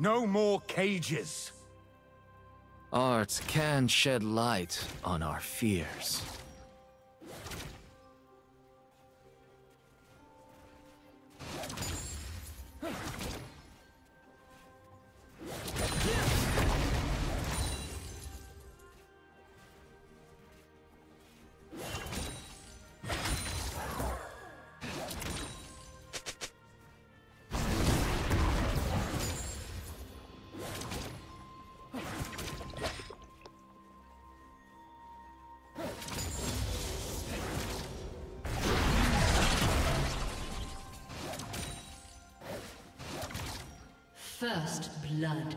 No more cages. Art can shed light on our fears. First blood.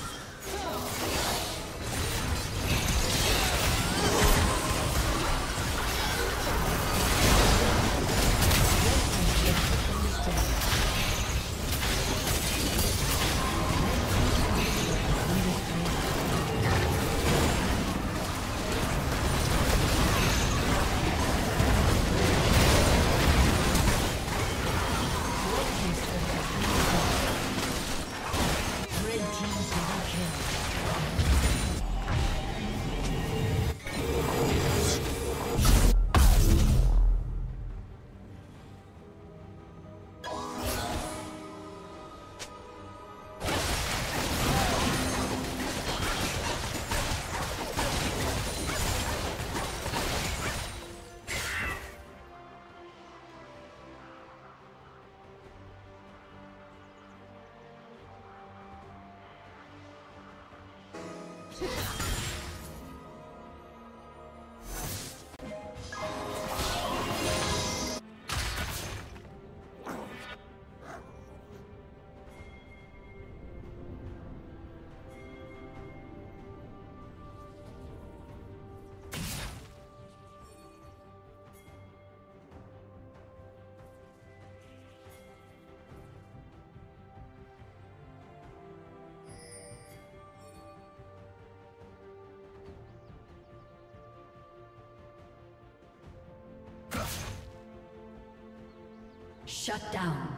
Yeah. Shut down.